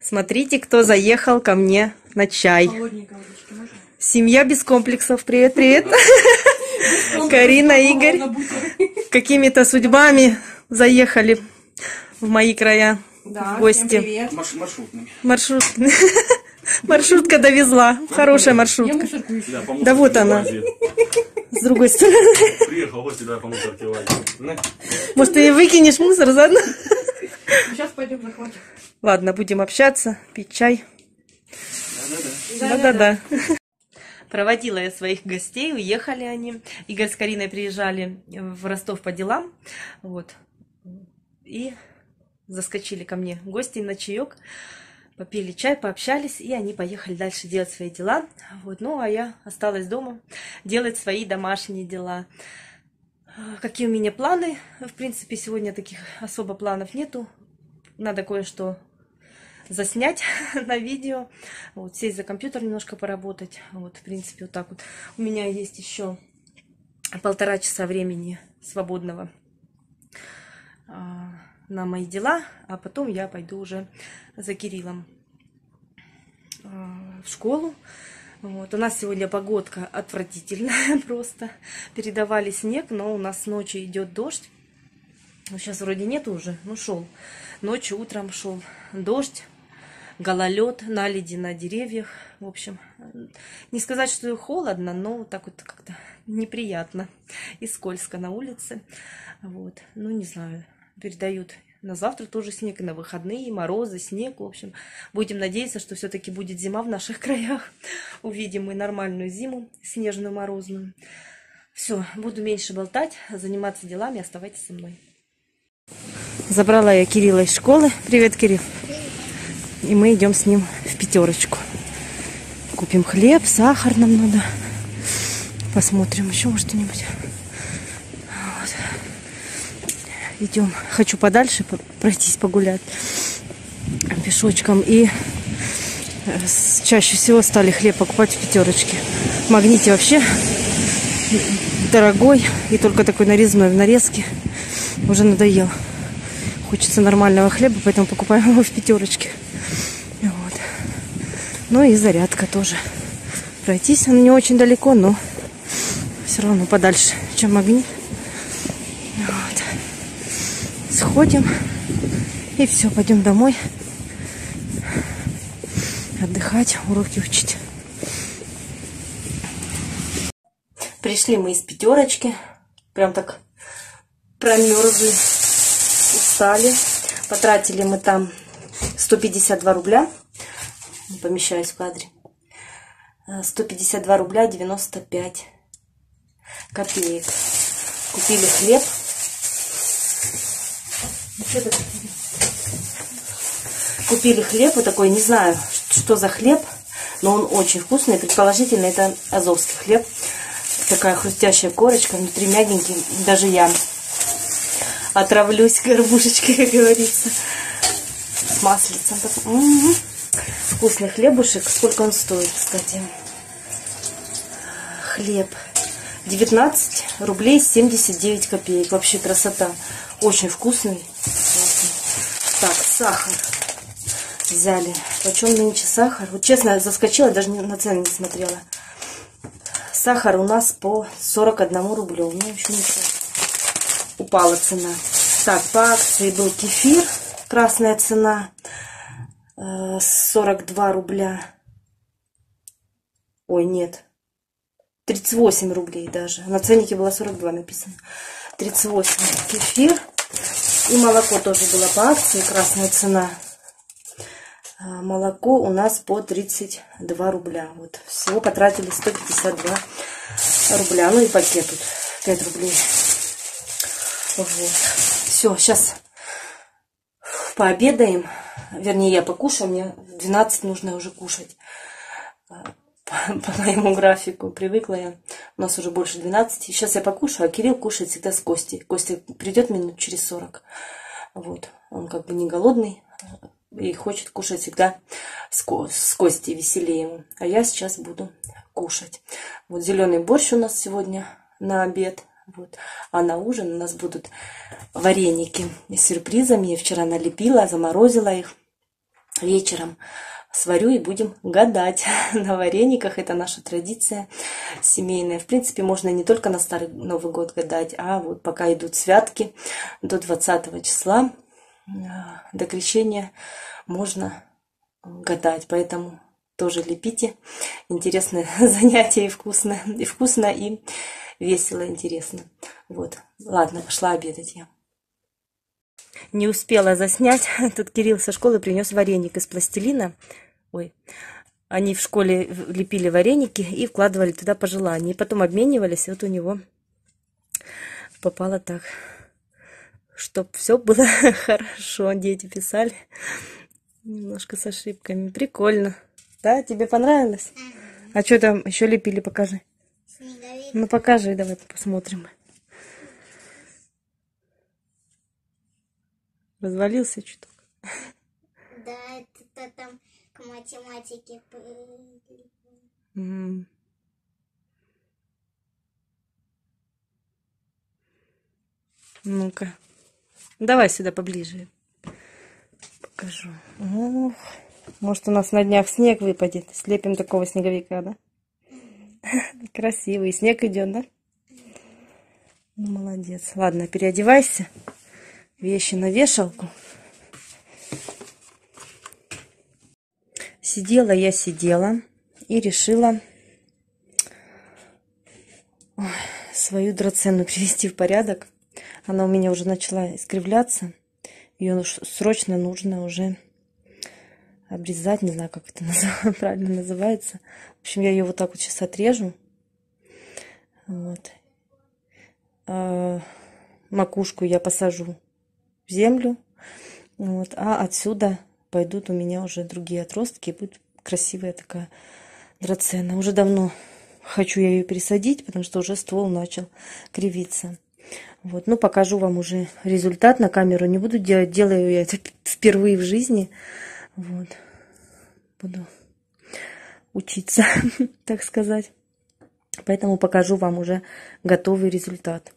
Смотрите, кто заехал ко мне на чай. Семья без комплексов. Привет, привет. Карина, Игорь. Какими-то судьбами заехали в мои края Да, в гости. всем привет. Марш- маршрутными. Маршрут. Маршрутка довезла. Хорошая маршрутка. Да, вот она. С другой стороны. Приехал в гости, да, по мусорке. Может, ты выкинешь мусор заодно? Сейчас пойдем захватим. Ладно, будем общаться, пить чай. Да-да-да. Да-да-да. Проводила я своих гостей, уехали они. Игорь с Кариной приезжали в Ростов по делам. Вот. И заскочили ко мне гости на чаек. Попили чай, пообщались, и они поехали дальше делать свои дела. Вот. Ну, а я осталась дома делать свои домашние дела. Какие у меня планы? В принципе, сегодня таких особо планов нету. Надо кое-что заснять на видео, вот, сесть за компьютер немножко поработать. Вот, в принципе, вот так вот. У меня есть еще полтора часа времени свободного а, на мои дела, а потом я пойду уже за Кириллом а, в школу. Вот. У нас сегодня погодка отвратительная просто. Передавали снег, но у нас ночью идет дождь. Ну, сейчас вроде нет уже, ну шел. Ночью, утром шел дождь, гололед, наледи на деревьях. В общем, не сказать, что холодно, но так вот как-то неприятно и скользко на улице. Вот. Ну, не знаю, передают на завтра тоже снег, и на выходные, морозы, снег. В общем, будем надеяться, что все-таки будет зима в наших краях. Увидим мы нормальную зиму, снежную, морозную. Все, буду меньше болтать, заниматься делами. Оставайтесь со мной. Забрала я Кирилла из школы. Привет, Кирилл. И мы идем с ним в пятерочку. Купим хлеб, сахар нам надо. Посмотрим еще что-нибудь. Вот. Идем. Хочу подальше по- пройтись, погулять пешочком. И э, чаще всего стали хлеб покупать в пятерочке. В магните вообще дорогой. И только такой нарезной в нарезке уже надоел. Хочется нормального хлеба, поэтому покупаем его в пятерочке. Вот. Ну и зарядка тоже. Пройтись она не очень далеко, но все равно подальше, чем магнит. Вот. Сходим и все, пойдем домой. Отдыхать, уроки учить. Пришли мы из пятерочки. Прям так промерзли, устали. Потратили мы там 152 рубля. Помещаюсь в кадре. Э, 152 рубля 95 копеек. Купили хлеб. Купили хлеб вот такой, не знаю, что за хлеб, но он очень вкусный. Предположительно, это азовский хлеб. Такая хрустящая корочка, внутри мягенький. Даже я отравлюсь горбушечкой, как говорится. С маслицем. Вкусный хлебушек. Сколько он стоит, кстати? Хлеб. 19 рублей 79 копеек. Вообще красота. Очень вкусный. Так, сахар. Взяли. Почем нынче сахар? Вот честно, заскочила, даже на цены не смотрела. Сахар у нас по 41 рублю. Ну, еще ничего. Упала цена. Так, по акции был кефир. Красная цена. э, 42 рубля. Ой, нет. 38 рублей даже. На ценнике было 42 написано. 38 кефир. И молоко тоже было по акции. Красная цена. А, Молоко у нас по 32 рубля. Вот. Всего потратили 152 рубля. Ну и пакет тут 5 рублей. Вот. Все, сейчас пообедаем. Вернее, я покушаю. Мне в 12 нужно уже кушать. По, моему графику привыкла я. У нас уже больше 12. Сейчас я покушаю, а Кирилл кушает всегда с Костей. Костя придет минут через 40. Вот. Он как бы не голодный. и хочет кушать всегда с, ко- с Костей, веселее. А я сейчас буду кушать. Вот зеленый борщ у нас сегодня на обед. Вот. А на ужин у нас будут вареники с сюрпризами. Я вчера налепила, заморозила их вечером сварю и будем гадать на варениках. Это наша традиция семейная. В принципе, можно не только на Старый Новый год гадать, а вот пока идут святки до 20 числа, э, до крещения можно гадать. Поэтому тоже лепите. Интересное занятие и вкусно, и вкусно, и весело, интересно. Вот. Ладно, пошла обедать я. Не успела заснять. Тут Кирилл со школы принес вареник из пластилина. Ой. Они в школе лепили вареники и вкладывали туда пожелания. И потом обменивались. Вот у него попало так. Чтоб все было хорошо. Дети писали. Немножко с ошибками. Прикольно. Да, тебе понравилось? А что там еще лепили? Покажи. Ну покажи, давай посмотрим. Развалился чуток. Да, это там к математике. Ну-ка. Давай сюда поближе. Покажу. Ох. Может, у нас на днях снег выпадет. Слепим такого снеговика, да? Красивый. Снег идет, да? Ну, молодец. Ладно, переодевайся. Вещи на вешалку. Сидела я, сидела и решила свою драцену привести в порядок. Она у меня уже начала искривляться. Ее срочно нужно уже обрезать. Не знаю, как это правильно называется. В общем, я ее вот так вот сейчас отрежу. Вот. А, макушку я посажу в землю. Вот. А отсюда пойдут у меня уже другие отростки. и Будет красивая такая драцена. Уже давно хочу я ее пересадить, потому что уже ствол начал кривиться. Вот. Ну, покажу вам уже результат на камеру. Не буду делать, делаю я это впервые в жизни. Вот. Буду учиться, так сказать. Поэтому покажу вам уже готовый результат.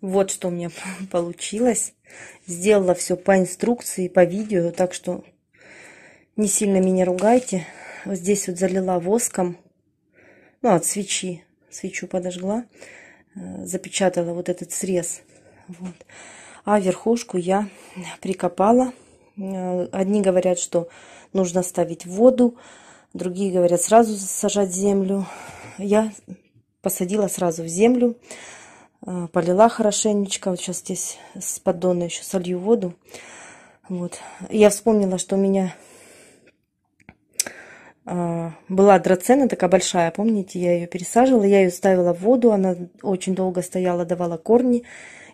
Вот что у меня получилось. Сделала все по инструкции, по видео, так что не сильно меня ругайте. Вот здесь вот залила воском, ну, от свечи. Свечу подожгла, э, запечатала вот этот срез. Вот. А верхушку я прикопала. Э, Одни говорят, что нужно ставить воду, другие говорят сразу сажать землю. Я посадила сразу в землю, полила хорошенечко. Вот сейчас здесь с поддона еще солью воду. Вот. Я вспомнила, что у меня а, была драцена такая большая, помните, я ее пересаживала, я ее ставила в воду, она очень долго стояла, давала корни.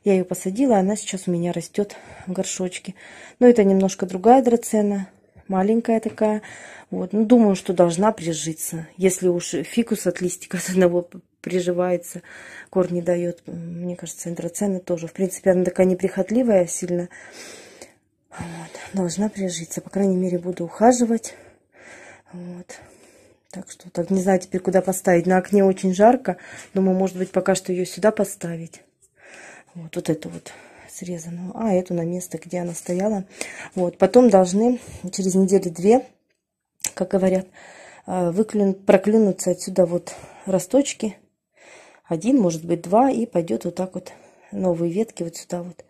Я ее посадила, она сейчас у меня растет в горшочке. Но это немножко другая драцена, маленькая такая. Вот, ну, думаю, что должна прижиться. Если уж фикус от листика от одного приживается, корни дает, мне кажется, драцена тоже. В принципе, она такая неприхотливая сильно. Вот, должна прижиться. По крайней мере, буду ухаживать. Вот. Так что так не знаю теперь, куда поставить. На окне очень жарко. Думаю, может быть, пока что ее сюда поставить. Вот, вот эту вот срезанную. А эту на место, где она стояла. Вот. Потом должны через недели две, как говорят, выклюн, проклюнуться отсюда вот росточки. Один, может быть, два. И пойдет вот так вот новые ветки вот сюда вот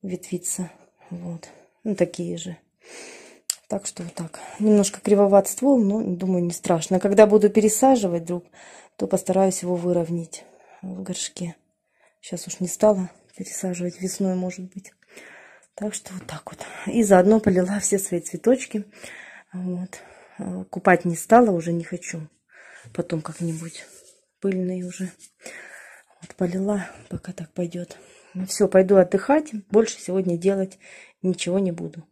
ветвиться. Вот. Ну, такие же. Так что вот так. Немножко кривоват ствол, но, думаю, не страшно. Когда буду пересаживать вдруг, то постараюсь его выровнять в горшке. Сейчас уж не стала пересаживать весной, может быть. Так что вот так вот. И заодно полила все свои цветочки. Вот. Купать не стала, уже не хочу. Потом как-нибудь пыльный уже. Вот полила, пока так пойдет. Ну, все, пойду отдыхать. Больше сегодня делать ничего не буду.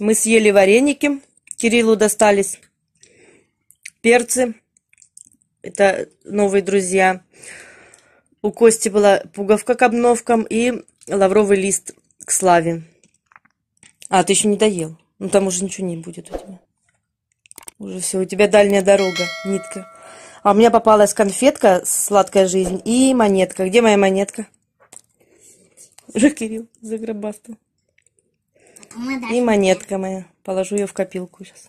Мы съели вареники, Кириллу достались перцы. Это новые друзья. У Кости была пуговка к обновкам и лавровый лист к славе. А, ты еще не доел. Ну там уже ничего не будет у тебя. Уже все, у тебя дальняя дорога, нитка. А у меня попалась конфетка «Сладкая жизнь» и монетка. Где моя монетка? Уже Кирилл загробастал. И монетка моя. Положу ее в копилку сейчас.